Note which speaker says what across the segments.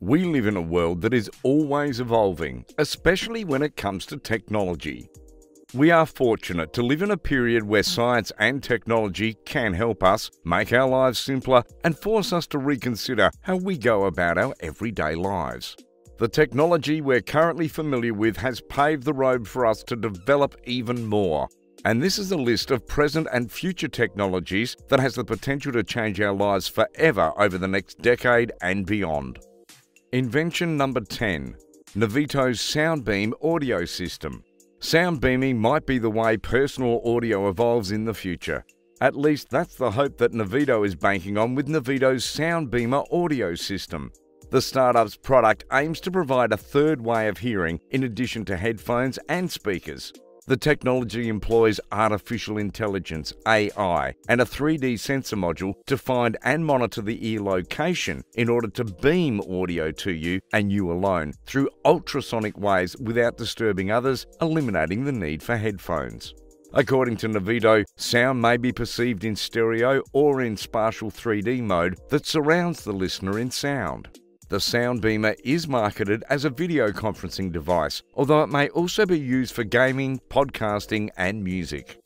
Speaker 1: We live in a world that is always evolving, especially when it comes to technology. We are fortunate to live in a period where science and technology can help us, make our lives simpler, and force us to reconsider how we go about our everyday lives. The technology we're currently familiar with has paved the road for us to develop even more. And this is a list of present and future technologies that has the potential to change our lives forever over the next decade and beyond. Invention number 10 Noveto's Soundbeam audio system. Sound beaming might be the way personal audio evolves in the future. At least that's the hope that Noveto is banking on with Noveto's Soundbeamer audio system. The startup's product aims to provide a third way of hearing in addition to headphones and speakers. The technology employs artificial intelligence, AI, and a 3D sensor module to find and monitor the ear location in order to beam audio to you and you alone through ultrasonic waves without disturbing others, eliminating the need for headphones. According to Noveto, sound may be perceived in stereo or in spatial 3D mode that surrounds the listener in sound. The Soundbeamer is marketed as a video conferencing device, although it may also be used for gaming, podcasting, and music.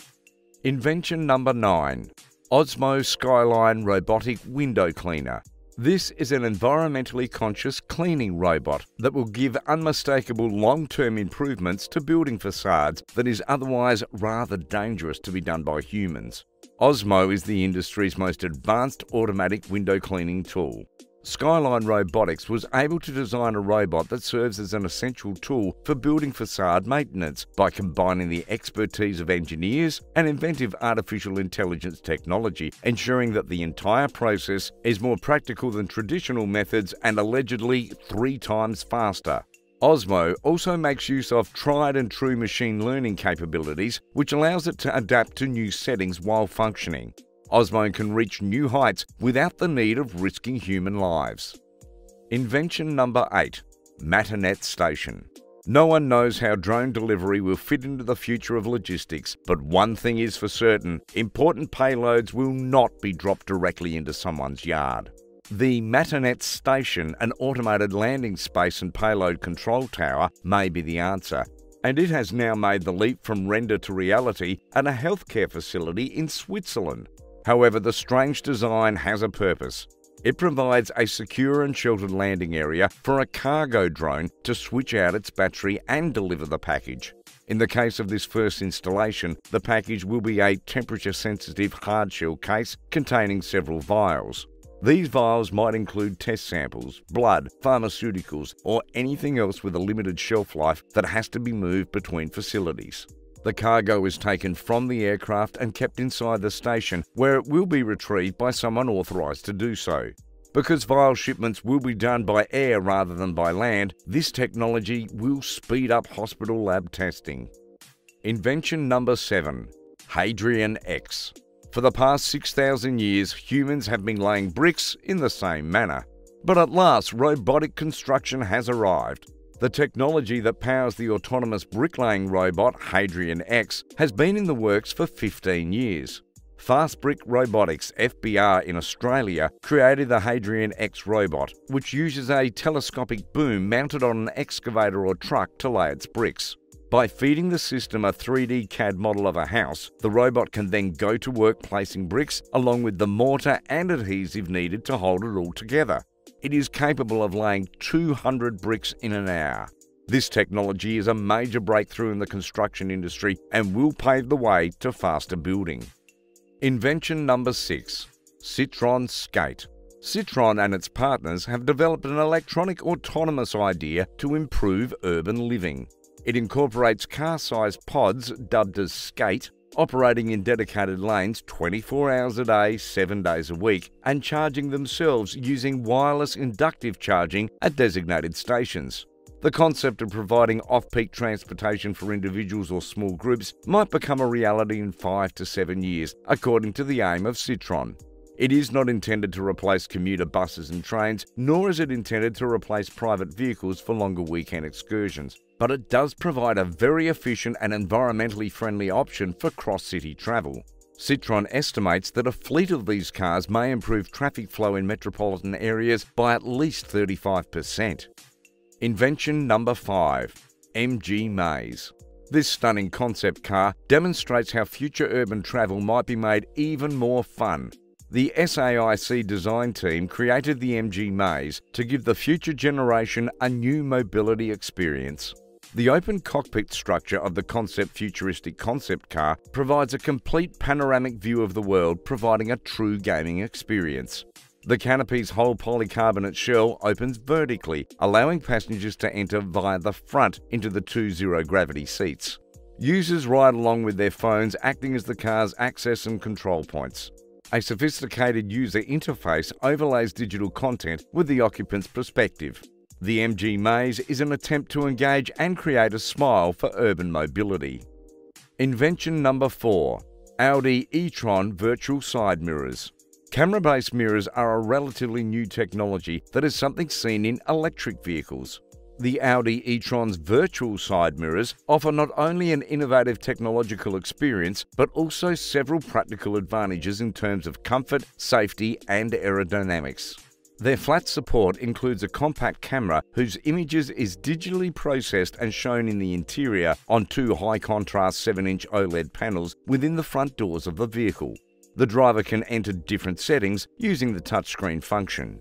Speaker 1: Invention number 9 Ozmo Skyline Robotic Window Cleaner. This is an environmentally conscious cleaning robot that will give unmistakable long term improvements to building facades that is otherwise rather dangerous to be done by humans. Ozmo is the industry's most advanced automatic window cleaning tool. Skyline Robotics was able to design a robot that serves as an essential tool for building facade maintenance by combining the expertise of engineers and inventive artificial intelligence technology, ensuring that the entire process is more practical than traditional methods and allegedly three times faster. Ozmo also makes use of tried and true machine learning capabilities, which allows it to adapt to new settings while functioning. Ozmo can reach new heights without the need of risking human lives. Invention number 8 Matternet Station. No one knows how drone delivery will fit into the future of logistics, but one thing is for certain important payloads will not be dropped directly into someone's yard. The Matternet Station, an automated landing space and payload control tower, may be the answer, and it has now made the leap from render to reality at a healthcare facility in Switzerland. However, the strange design has a purpose. It provides a secure and sheltered landing area for a cargo drone to switch out its battery and deliver the package. In the case of this first installation, the package will be a temperature sensitive hardshell case containing several vials. These vials might include test samples, blood, pharmaceuticals, or anything else with a limited shelf life that has to be moved between facilities. The cargo is taken from the aircraft and kept inside the station, where it will be retrieved by someone authorised to do so. Because vial shipments will be done by air rather than by land, this technology will speed up hospital lab testing. Invention number 7 Hadrian X. For the past 6,000 years, humans have been laying bricks in the same manner. But at last, robotic construction has arrived. The technology that powers the autonomous bricklaying robot Hadrian X has been in the works for 15 years. Fast Brick Robotics FBR in Australia created the Hadrian X robot, which uses a telescopic boom mounted on an excavator or truck to lay its bricks. By feeding the system a 3D CAD model of a house, the robot can then go to work placing bricks along with the mortar and adhesive needed to hold it all together. It is capable of laying 200 bricks in an hour. This technology is a major breakthrough in the construction industry and will pave the way to faster building. Invention number 6 Citroën Skate. Citroën and its partners have developed an electronic autonomous idea to improve urban living. It incorporates car sized pods dubbed as Skate operating in dedicated lanes 24 hours a day, 7 days a week, and charging themselves using wireless inductive charging at designated stations. The concept of providing off peak transportation for individuals or small groups might become a reality in 5 to 7 years, according to the aim of Citroën. It is not intended to replace commuter buses and trains, nor is it intended to replace private vehicles for longer weekend excursions, but it does provide a very efficient and environmentally friendly option for cross city travel. Citroën estimates that a fleet of these cars may improve traffic flow in metropolitan areas by at least 35%. Invention number 5 MG Maze. This stunning concept car demonstrates how future urban travel might be made even more fun. The SAIC design team created the MG Maze to give the future generation a new mobility experience. The open cockpit structure of the concept futuristic concept car provides a complete panoramic view of the world, providing a true gaming experience. The canopy's whole polycarbonate shell opens vertically, allowing passengers to enter via the front into the two zero gravity seats. Users ride along with their phones, acting as the car's access and control points. A sophisticated user interface overlays digital content with the occupant's perspective. The MG Maze is an attempt to engage and create a smile for urban mobility. Invention number 4 Audi e-tron Virtual Side Mirrors. Camera based mirrors are a relatively new technology that is something seen in electric vehicles. The Audi e-tron's virtual side mirrors offer not only an innovative technological experience, but also several practical advantages in terms of comfort, safety, and aerodynamics. Their flat support includes a compact camera whose images is digitally processed and shown in the interior on two high contrast 7 inch OLED panels within the front doors of the vehicle. The driver can enter different settings using the touchscreen function.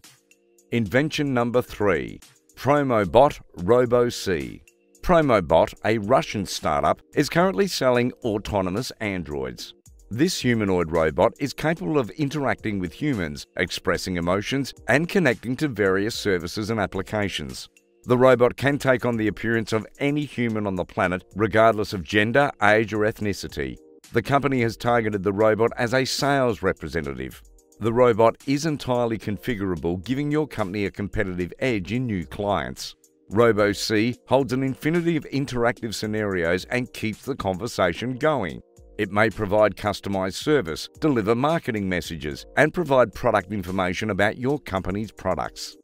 Speaker 1: Invention number 3 Promobot RoboC. Promobot, a Russian startup, is currently selling autonomous androids. This humanoid robot is capable of interacting with humans, expressing emotions, and connecting to various services and applications. The robot can take on the appearance of any human on the planet, regardless of gender, age, or ethnicity. The company has targeted the robot as a sales representative. The robot is entirely configurable, giving your company a competitive edge in new clients. RoboC holds an infinity of interactive scenarios and keeps the conversation going. It may provide customized service, deliver marketing messages, and provide product information about your company's products.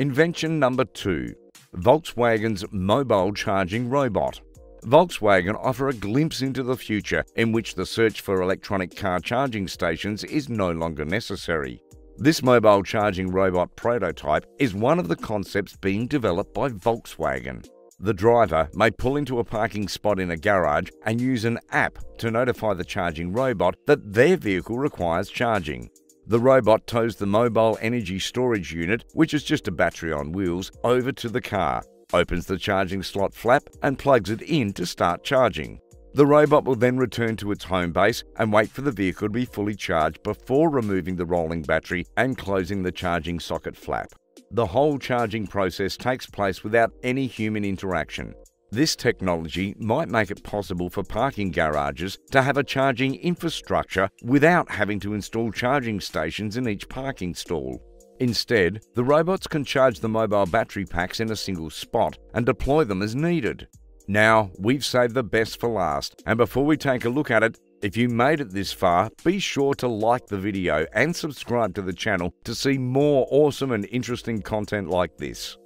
Speaker 1: Invention number two Volkswagen's mobile charging robot. Volkswagen offer a glimpse into the future in which the search for electronic car charging stations is no longer necessary. This mobile charging robot prototype is one of the concepts being developed by Volkswagen. The driver may pull into a parking spot in a garage and use an app to notify the charging robot that their vehicle requires charging. The robot tows the mobile energy storage unit, which is just a battery on wheels, over to the car, opens the charging slot flap, and plugs it in to start charging. The robot will then return to its home base and wait for the vehicle to be fully charged before removing the rolling battery and closing the charging socket flap. The whole charging process takes place without any human interaction. This technology might make it possible for parking garages to have a charging infrastructure without having to install charging stations in each parking stall. Instead, the robots can charge the mobile battery packs in a single spot and deploy them as needed. Now, we've saved the best for last, and before we take a look at it, if you made it this far, be sure to like the video and subscribe to the channel to see more awesome and interesting content like this.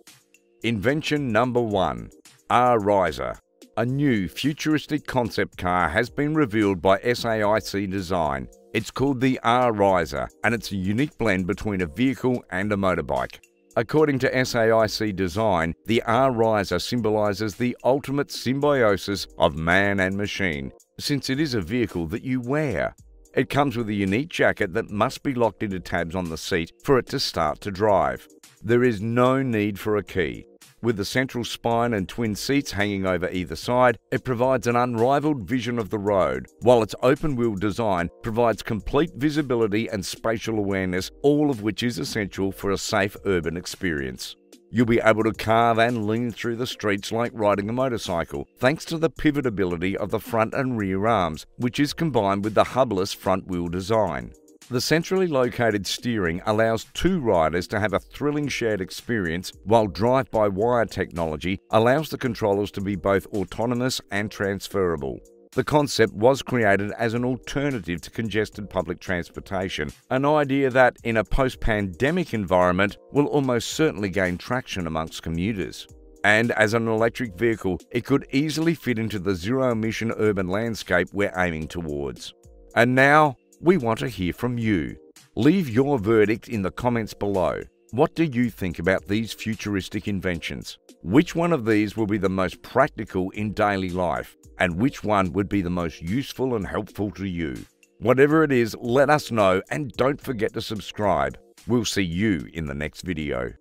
Speaker 1: Invention number 1 R-Riser A new futuristic concept car has been revealed by SAIC Design. It's called the R-Riser and it's a unique blend between a vehicle and a motorbike. According to SAIC Design, the R-Riser symbolises the ultimate symbiosis of man and machine, since it is a vehicle that you wear. It comes with a unique jacket that must be locked into tabs on the seat for it to start to drive. There is no need for a key. With the central spine and twin seats hanging over either side, it provides an unrivaled vision of the road, while its open wheel design provides complete visibility and spatial awareness, all of which is essential for a safe urban experience. You'll be able to carve and lean through the streets like riding a motorcycle, thanks to the pivotability of the front and rear arms, which is combined with the hubless front wheel design. The centrally located steering allows two riders to have a thrilling shared experience, while drive by wire technology allows the controllers to be both autonomous and transferable. The concept was created as an alternative to congested public transportation, an idea that, in a post pandemic environment, will almost certainly gain traction amongst commuters. And as an electric vehicle, it could easily fit into the zero emission urban landscape we're aiming towards. And now, We want to hear from you. Leave your verdict in the comments below. What do you think about these futuristic inventions? Which one of these will be the most practical in daily life? And which one would be the most useful and helpful to you? Whatever it is, let us know and don't forget to subscribe. We'll see you in the next video.